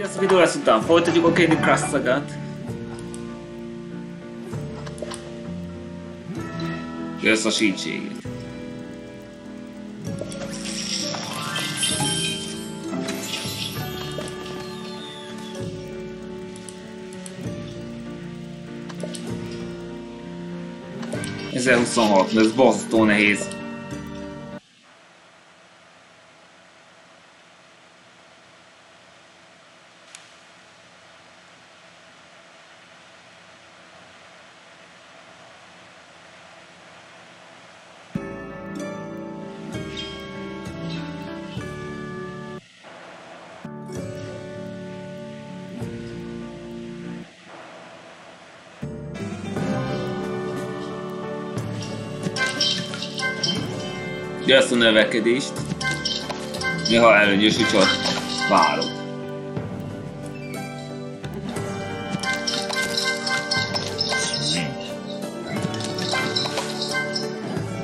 Sziasztok, idő lesz után folytatjuk a Candy Crush szagát. Jössz a segítségét. Ezer 26, ez borzasztó nehéz. Ugye azt a növekedést. Néha előnyös, hogy csak várok.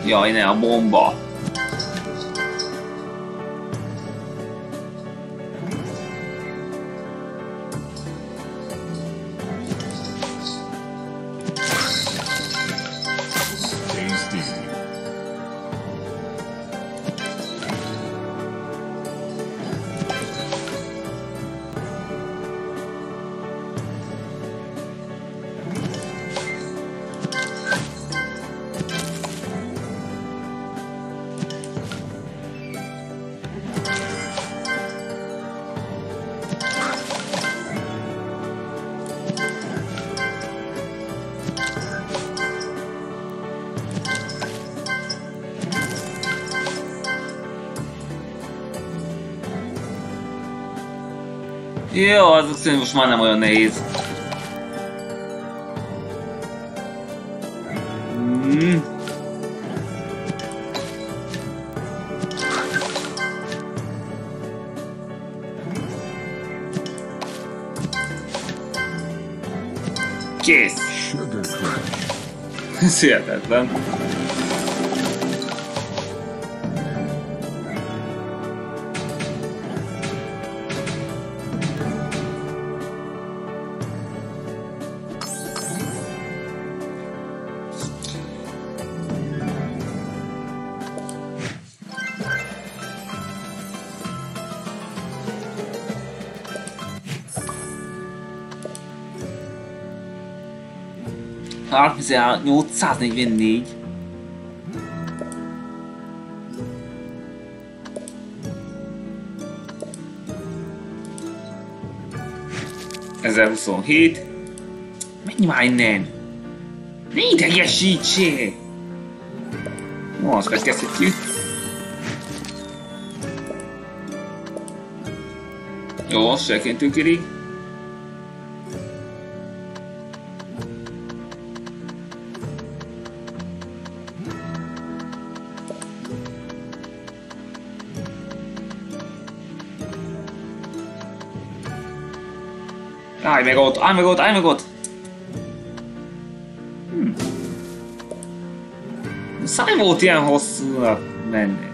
Jaj, ne a bomba! Jó, az szerint most már nem olyan nehéz. Hmm. Kész! Ez hihetetlen. Arpizál 844. Ezer huszonhét. Menj már innen! Ne idegesítsél! Jó, azt megkezdhetjük. Jó, seként irig. Állj meg ott, állj meg ott, állj meg ott! Hm. Száj volt ilyen hosszúnak menned.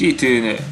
Kitűnő. Tasty.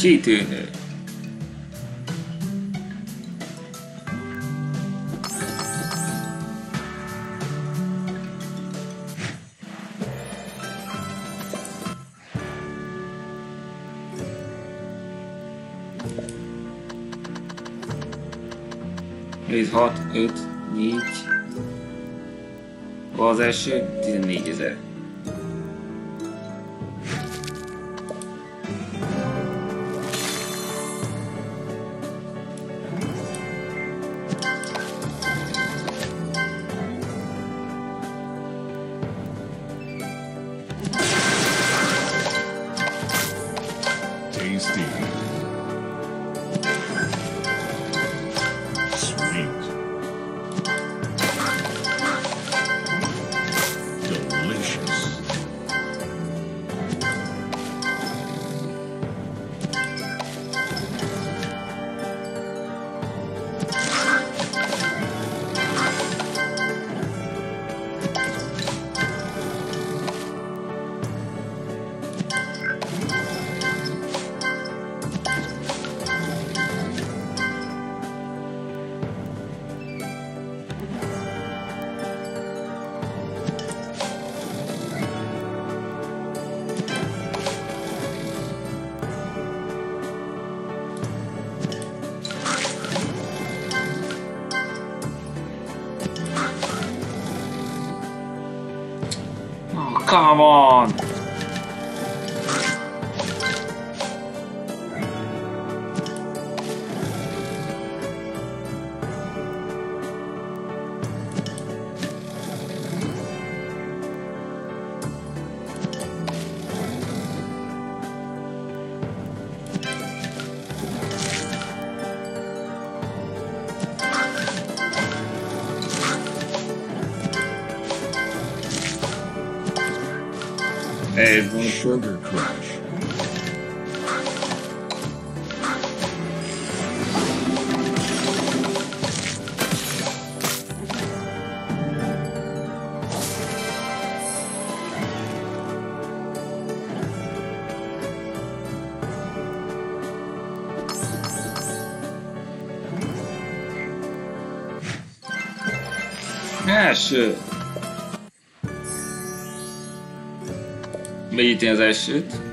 Kitűnő. Nézd, 6, 5, 4. Hol az első? 14 ezer. Come on! Első. Vegyíti az elsőt.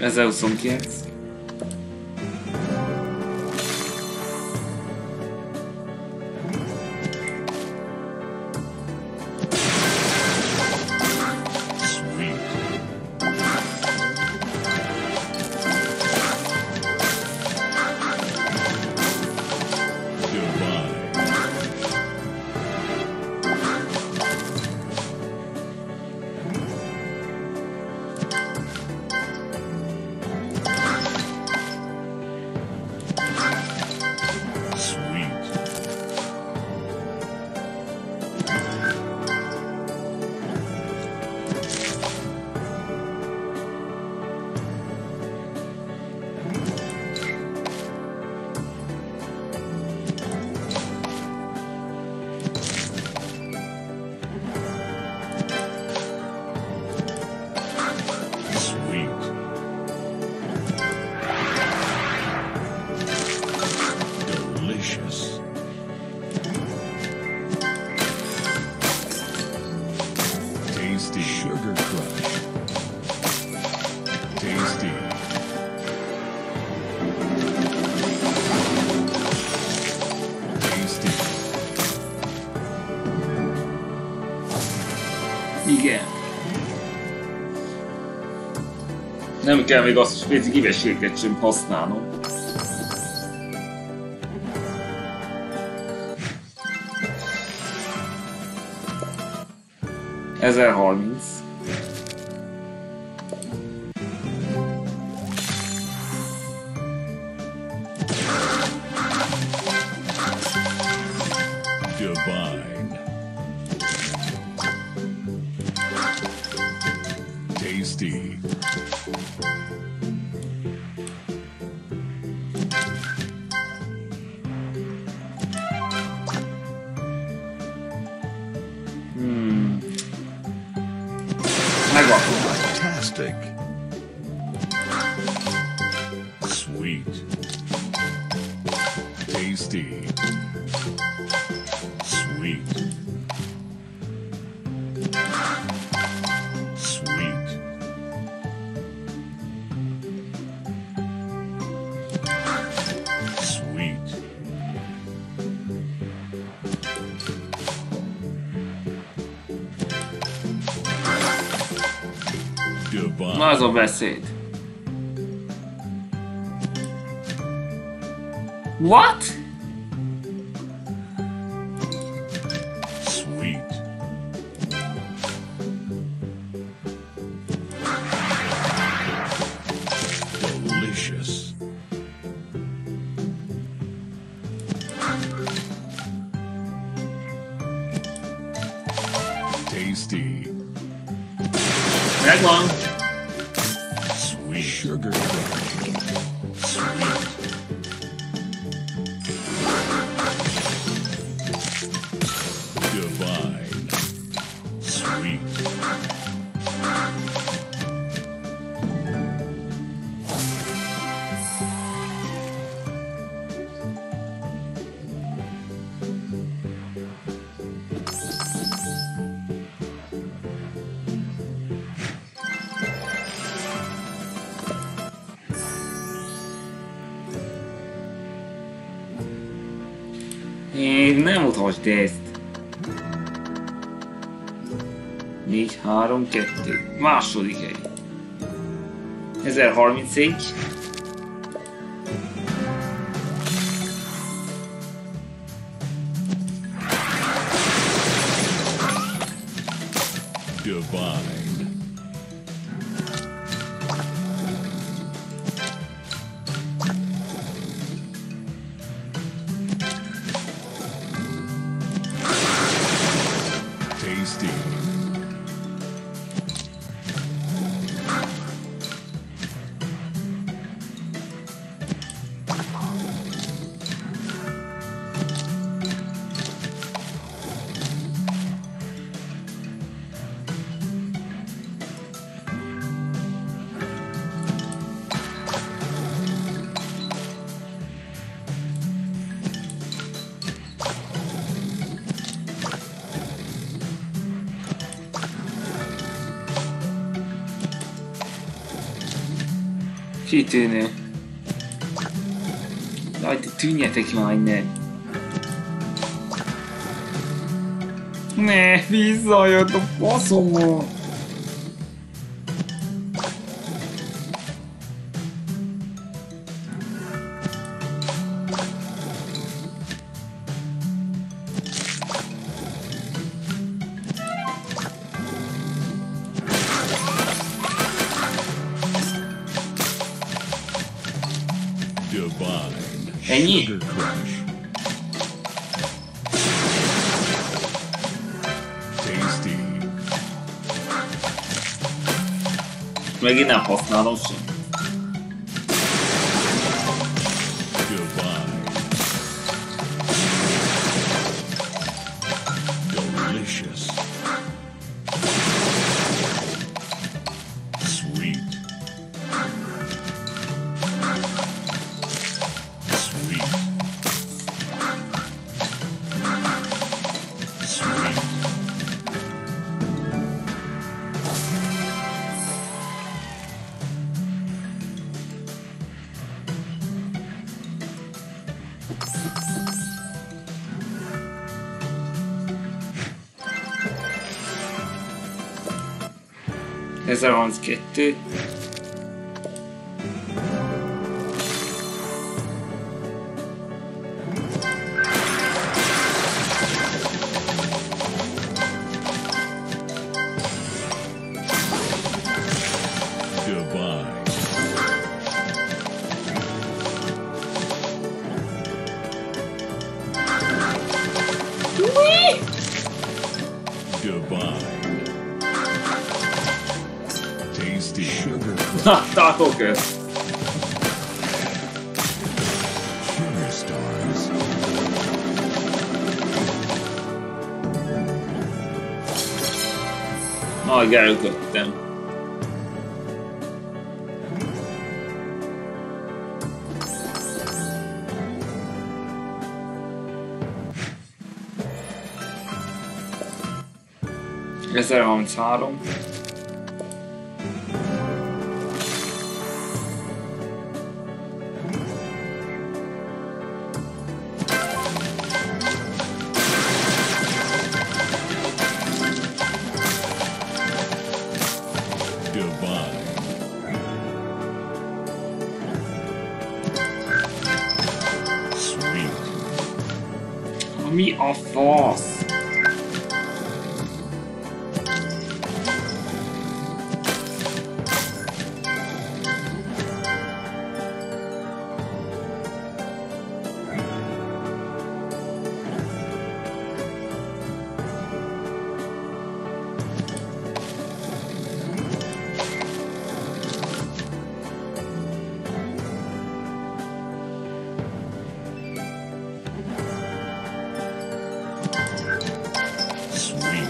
1029. Nem kell még azt spéci hívességet sem használnom. Ezer harminc. Divine. Na az a beszéd. What? Ezt. 4, 3, 2. Második hely. 1031. Divine. Kitűnő. Jaj, te tűnjetek már innen. Ne, visszajött a faszomba. Divine. Ennyi? Sugar crush. Tasty. Megint nem használom sem. Ez Sugar. Na, stars. Nagy elütöttem. Ezer harminchárom. Sweet.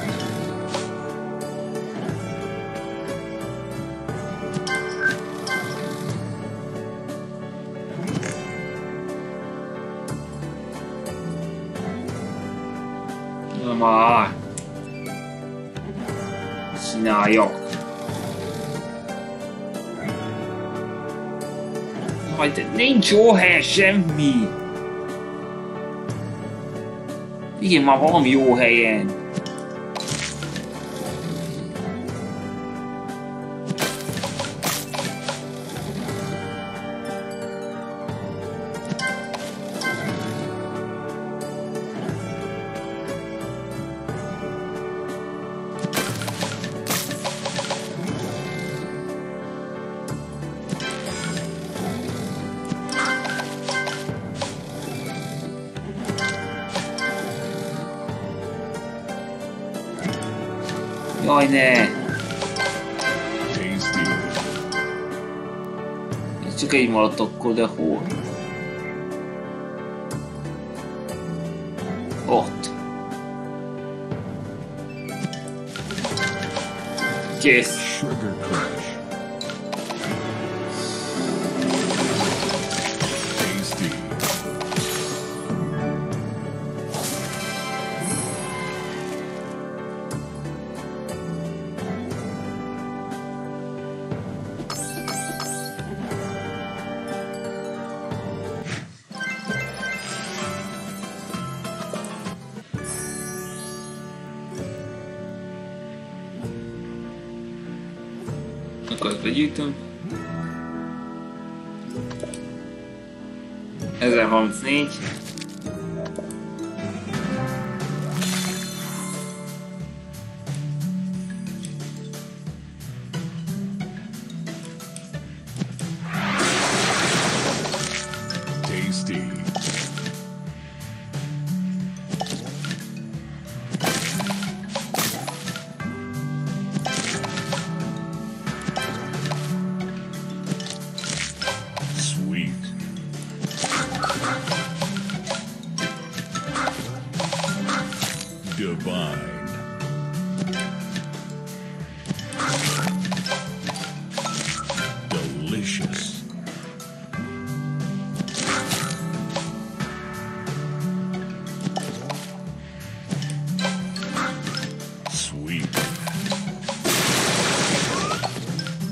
Na már. Csináljak. Majd nincs jó helyen semmi. Igen, már valami jó helyen. Begyűjtöm. 1034.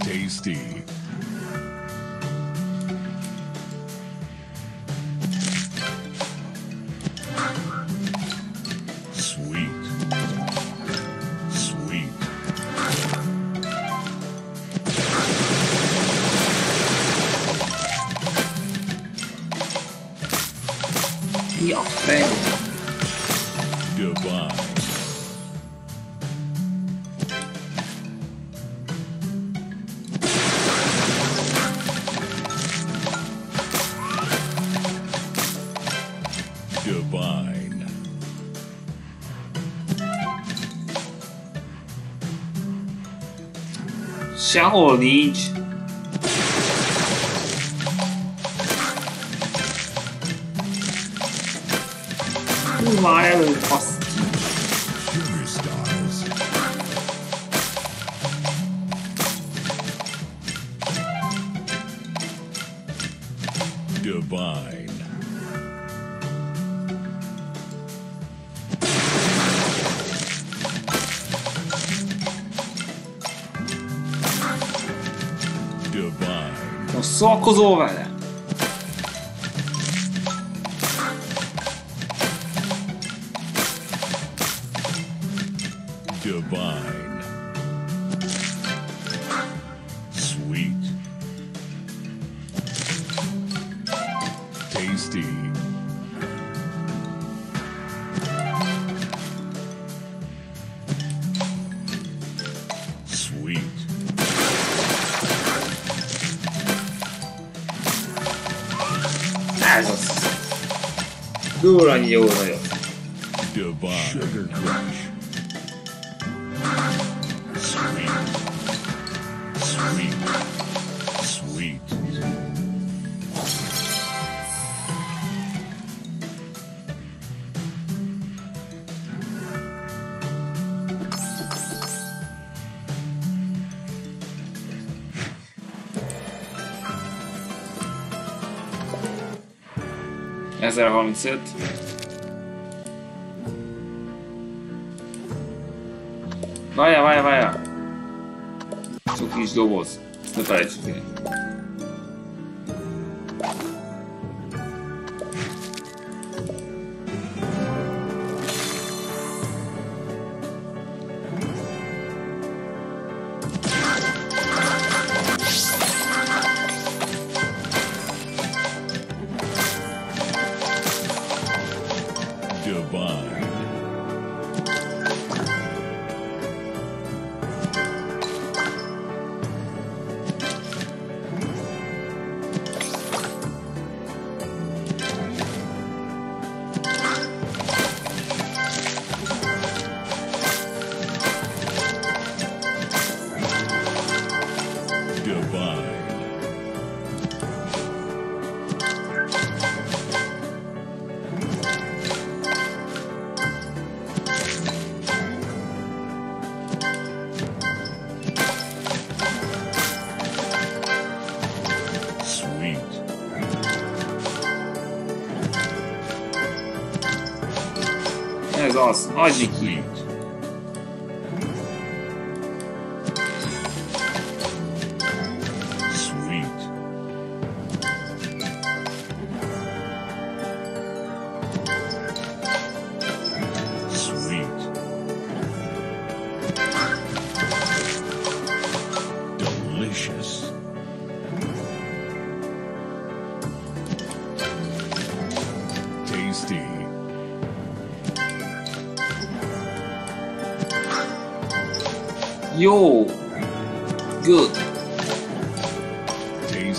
Tasty. Sehol nincs. Hú, már Szórakozol vele? Divine. Durva jó nagyon. Divine. 1035. Várjál, várjál, várjál! Cukis doboz. Ne felejtsük el. Divine. Ez az. Hagyni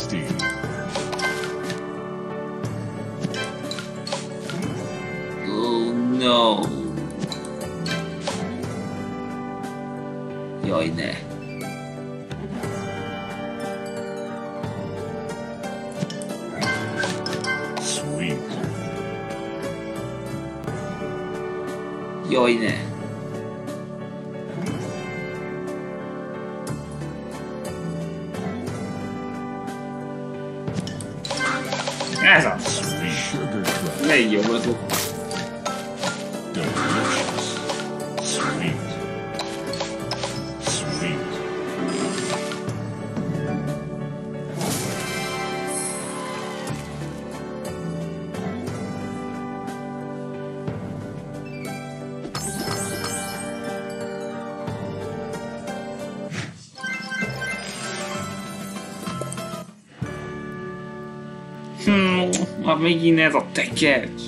15. no. Joj ne. Sweet. Joj ne. Megint ez a tekercs.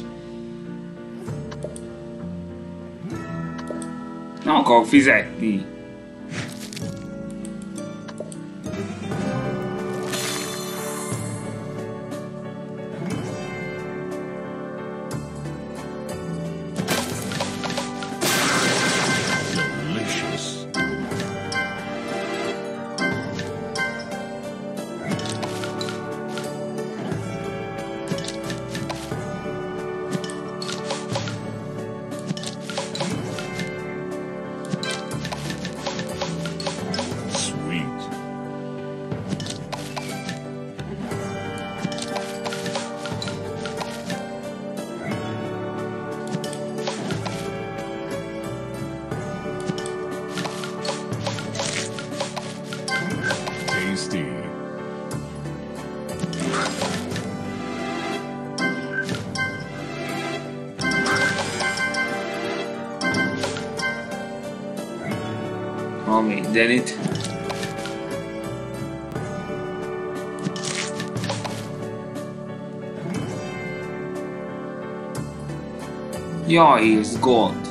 Nem akarok fizetni. Mindenit. Jaj, ez gond. Divine.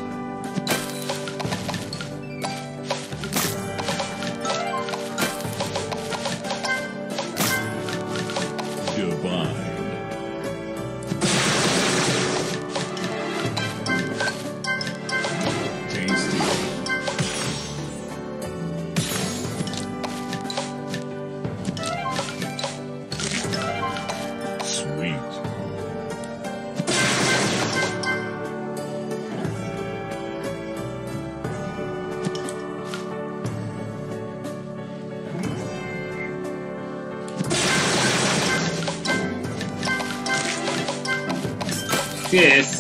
Kész.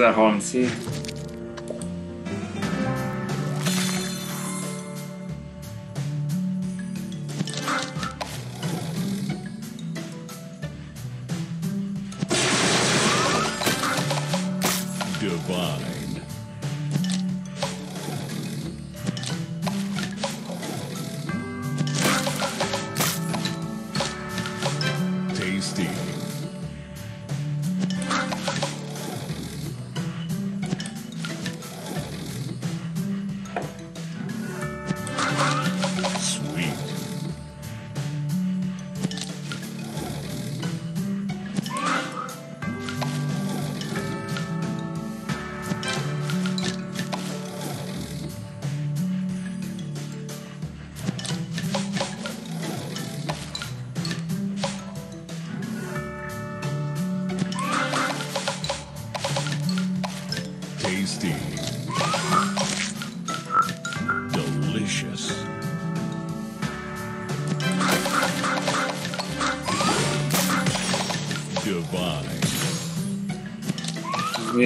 that home. See.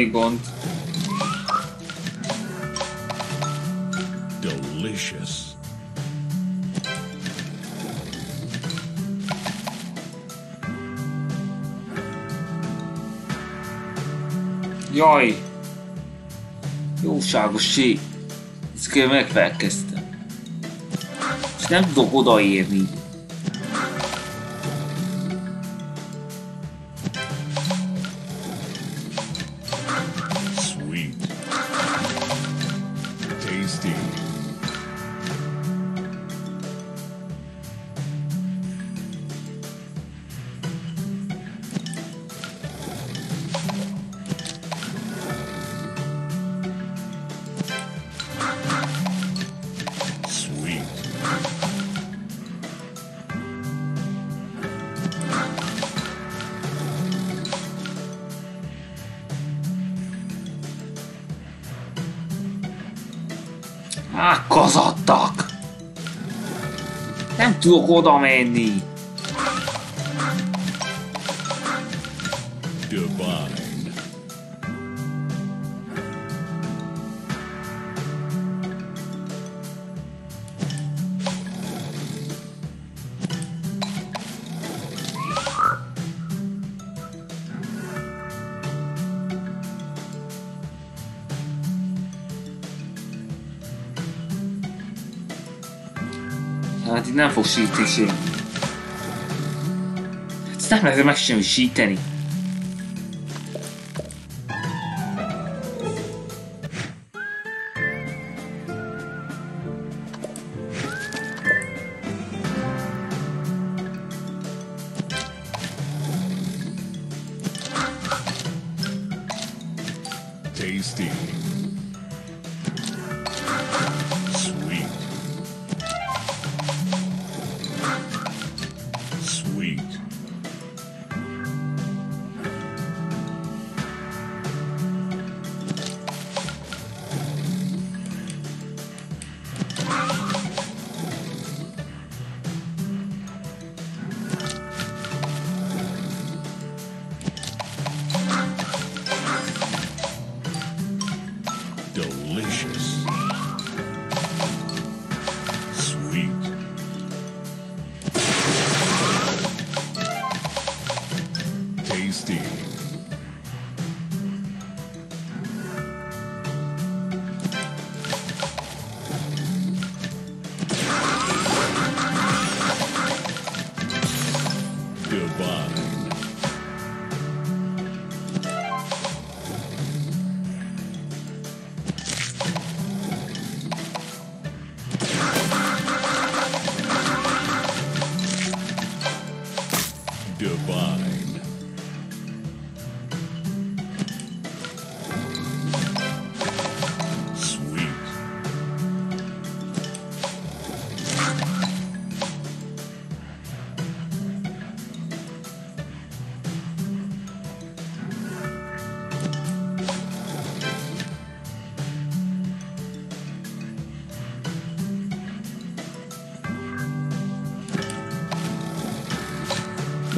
Ez még gond. Delicious. Jaj! Jóságos sí. Ezt kell megfelkeztem. És nem tudok odaérni. Nem tudok Hát ezt nem lehet meg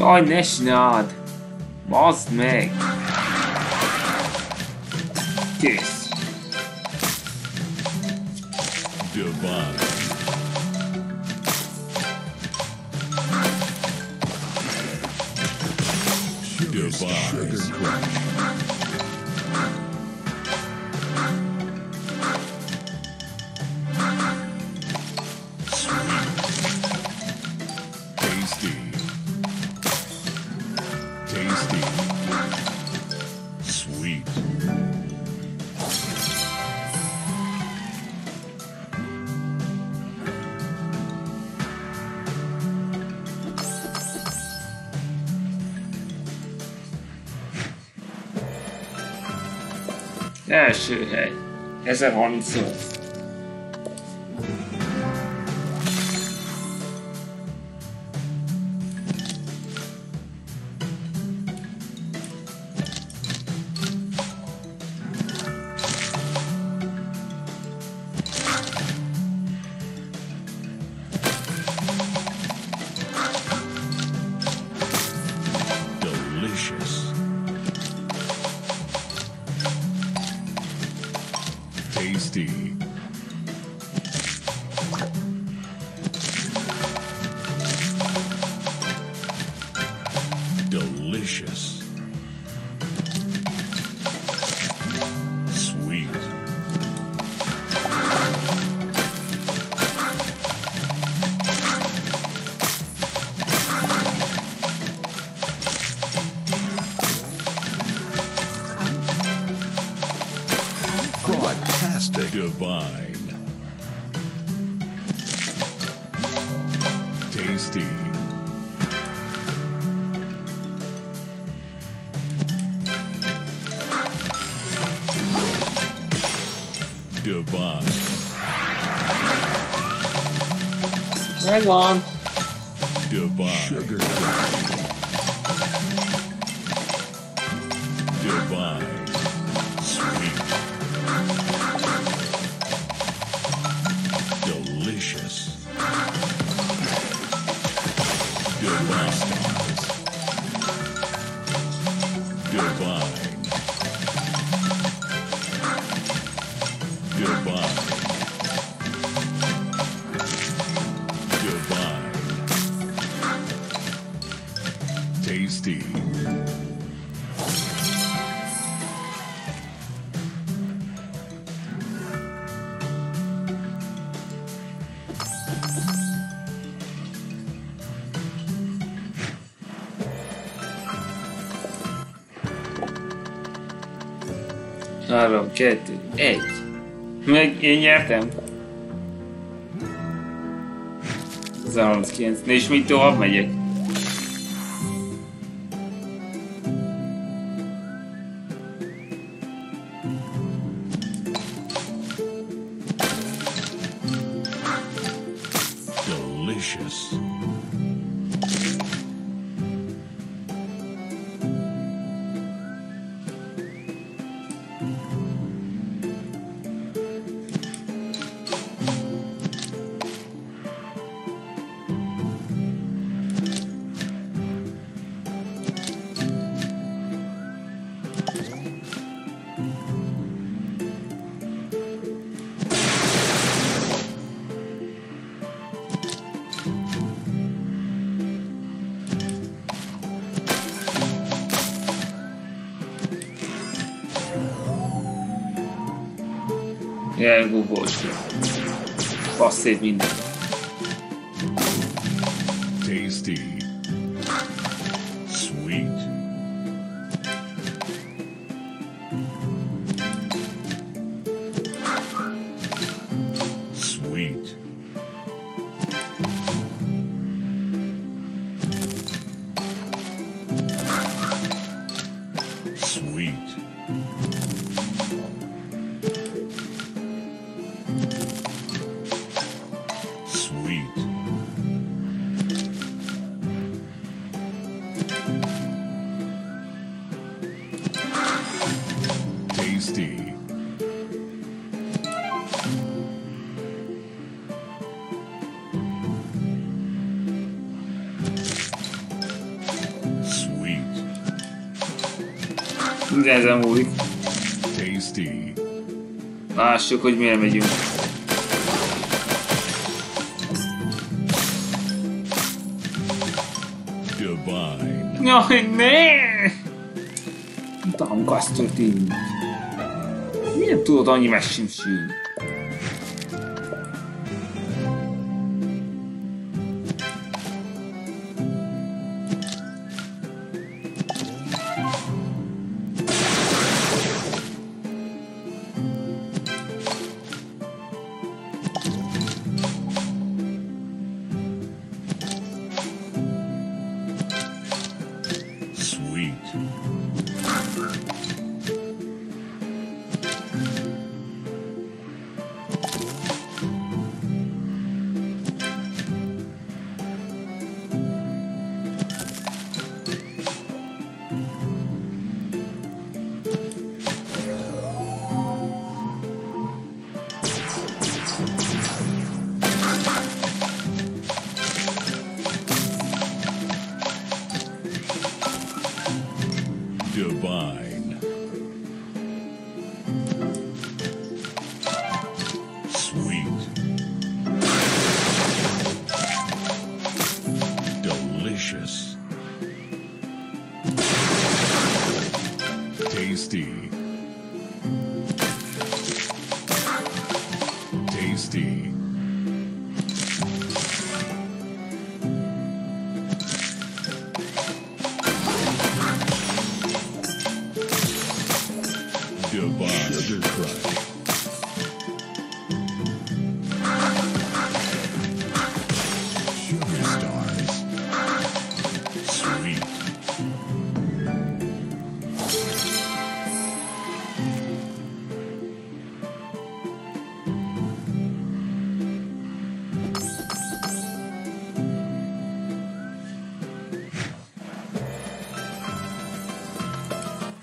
Jaj, ne csináld! Bazd meg! Kész. Divine. Divine. Sugar Crush. Első hely. 1038. Delicious. Delicious. long. 3, 2, 1. Meg én nyertem. 19. És mit tovább megyek? estés viendo. Minden ezen múlik. Tasty. Lássuk, hogy miért megyünk. Divine. Jaj, ne! Utána azt történik. Miért tudod annyi messzimség? Sweet. Divine.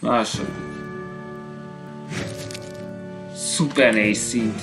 Lássuk. Szuper nehéz szint.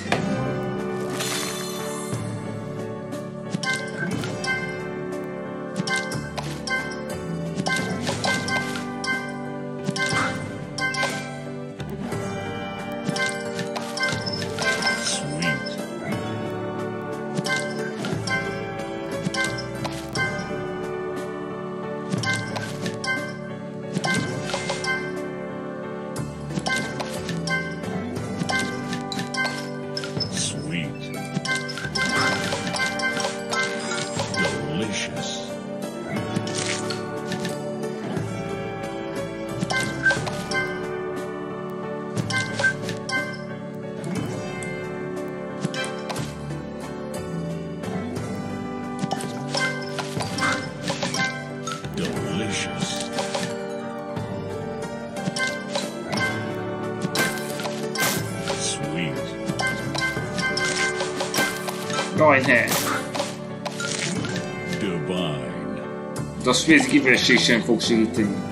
Space képesség sem fog segíteni.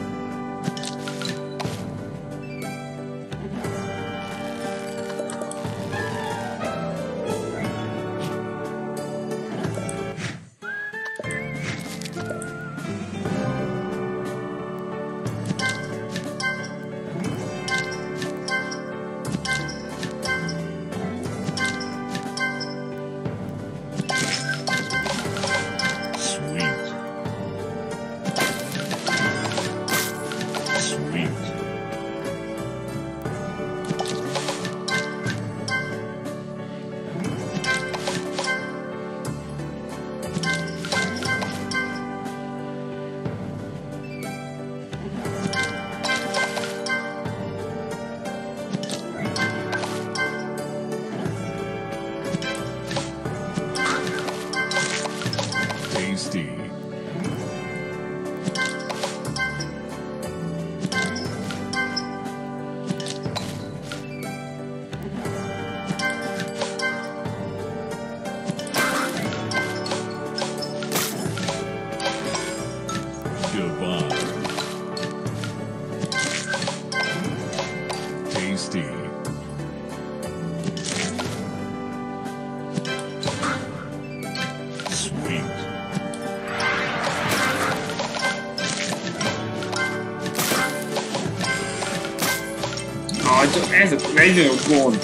Na, ez a legnagyobb gond.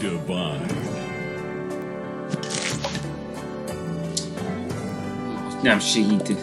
Divine. Nem segíti.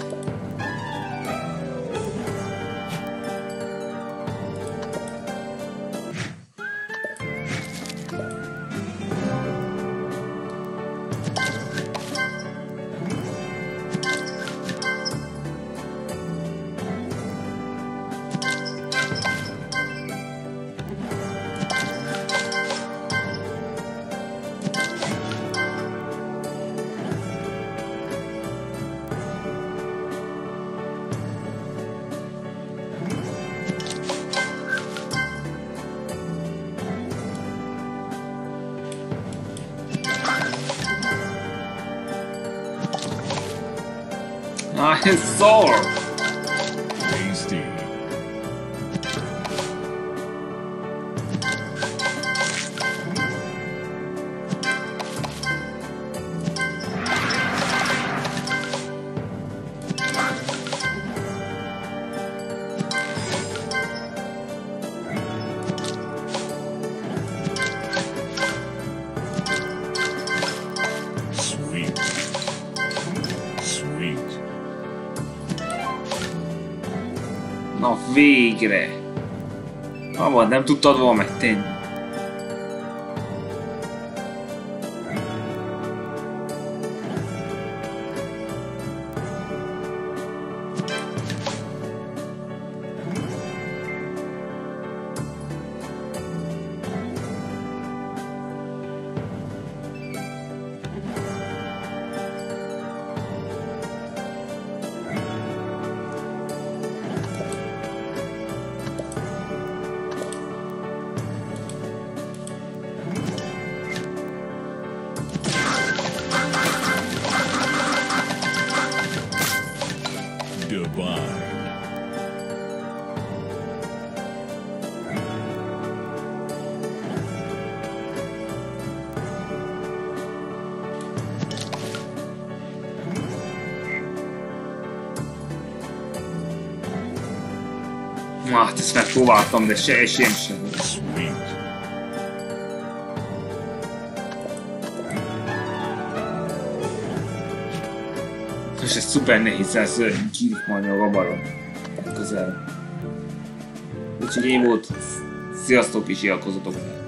Na végre! Abban nem tudtad volna megtenni. Ezt megpróbáltam, de se esélyem sem volt. És ez szuper nehéz, ez majd a gabaron. Közel. Úgyhogy én volt. Sziasztok és iratkozzatok fel.